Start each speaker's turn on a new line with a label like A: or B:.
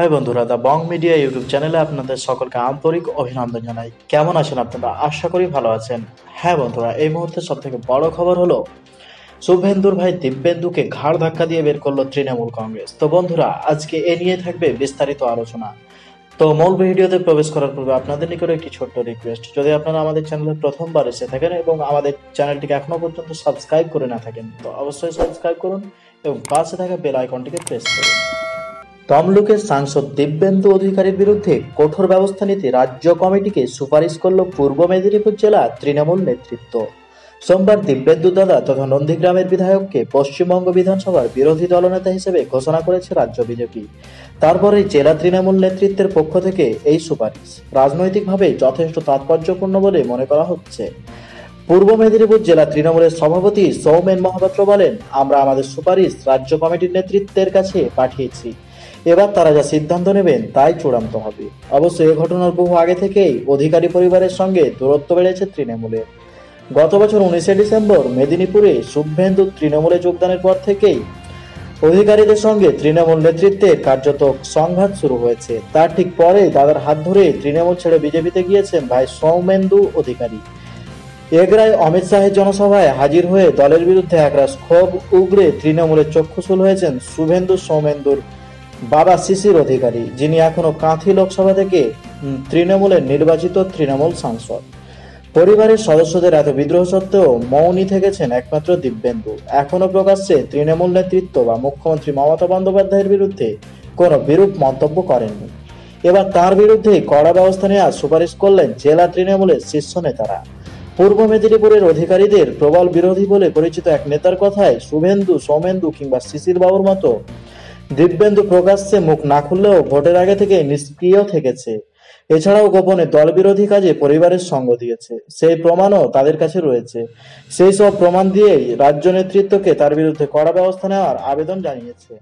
A: হ্যাঁ বন্ধুরা দা বং media YouTube চ্যানেলে আপনাদের সকলকে আন্তরিক অভিনন্দন জানাই। কেমন আছেন আপনারা? আশা করি ভালো আছেন। হ্যাঁ বন্ধুরা, এই মুহূর্তে সব থেকে বড় খবর হলো, শুভেন্দুর ভাই দিব্যেন্দুকে ঘাড় ধাক্কা দিয়ে বের করল তৃণমূল কংগ্রেস। তো বন্ধুরা, আজকে এ নিয়ে থাকবে বিস্তারিত আলোচনা। তো মূল ভিডিওতে প্রবেশ করার পূর্বে আপনাদের নিকট একটি ছোট্ট রিকোয়েস্ট যদি আপনারা আমাদের চ্যানেলে প্রথমবার এসে থাকেন এবং আমাদের চ্যানেলটিকে এখনও পর্যন্ত সাবস্ক্রাইব করে না থাকেন, তো অবশ্যই সাবস্ক্রাইব করুন এবং পাশে থাকা বেল আইকনটিকে প্রেস করুন। তমলুকের সাংসদ দিব্যেন্দু অধিকারীর বিরুদ্ধে কঠোর ব্যবস্থা নিতে রাজ্য কমিটিকে সুপারিশ করল পূর্ব মেদিনীপুর জেলা তৃণমূল নেতৃত্ব। সোমবার দিব্যেন্দু দাদা তথা নন্দীগ্রামের বিধায়ককে পশ্চিমবঙ্গ বিধানসভার বিরোধী দলনেতা হিসেবে ঘোষণা করেছে রাজ্য বিজেপি। তারপরে জেলা তৃণমূল নেতৃত্বের পক্ষ থেকে এই সুপারিশ। রাজনৈতিকভাবে যথেষ্ট তাৎপর্যপূর্ণ বলে মনে করা হচ্ছে। পূর্ব মেদিনীপুর জেলা তৃণমূলের সভাপতি সৌমেন মহাপাত্র বলেন, আমরা আমাদের সুপারিশ রাজ্য কমিটির নেতৃত্বের কাছে পাঠিয়েছি। এবার তারা যা সিদ্ধান্ত নেবেন তাই চূড়ান্ত হবে। অবশ্য এ ঘটনার বহু আগে থেকেই অধিকারী পরিবারের সঙ্গে দূরত্ব বেড়েছে তৃণমূলের। গত বছর উনিশে ডিসেম্বর মেদিনীপুরে শুভেন্দু তৃণমূলে যোগদানের পর থেকেই অধিকারীদের সঙ্গে তৃণমূল নেতৃত্বে কার্যত সংঘাত শুরু হয়েছে। তার ঠিক পরে দাদার হাত ধরে তৃণমূল ছেড়ে বিজেপিতে গিয়েছেন ভাই সৌমেন্দু অধিকারী। এগরায় অমিত শাহের জনসভায় হাজির হয়ে দলের বিরুদ্ধে একরাশ ক্ষোভ উগড়ে তৃণমূলের চক্ষুশূল হয়েছেন শুভেন্দু সৌমেন্দুর বাবা শিশির অধিকারী, যিনি এখনও কাঁথি লোকসভা থেকে তৃণমূলের নির্বাচিত তৃণমূল সাংসদ। পরিবারের সদস্যদের এত বিদ্রোহ সত্ত্বেও মৌনী থেকেছেন একমাত্র দিব্যেন্দু। এখনও প্রকাশ্যে তৃণমূল নেতৃত্ব বা মুখ্যমন্ত্রী মমতা বন্দ্যোপাধ্যায়ের বিরুদ্ধে কোনো বিরূপ মন্তব্য করেননি। এবার তার বিরুদ্ধে কড়া ব্যবস্থা নেওয়ার সুপারিশ করলেন জেলা তৃণমূলের শীর্ষ নেতারা। পূর্ব মেদিনীপুরের অধিকারীদের প্রবল বিরোধী বলে পরিচিত এক নেতার কথায় শুভেন্দু, সৌমেন্দু কিংবা শিশির বাবুর মতো দিব্যেন্দু প্রকাশ্যে মুখ না খুললেও ভোটের আগে থেকে নিষ্ক্রিয় থেকেছে। এছাড়াও গোপনে দল বিরোধী কাজে পরিবারের সঙ্গ দিয়েছে। সেই প্রমাণও তাদের কাছে রয়েছে। সেই সব প্রমাণ দিয়েই রাজ্য নেতৃত্বকে তার বিরুদ্ধে কড়া ব্যবস্থা নেওয়ার আবেদন জানিয়েছে।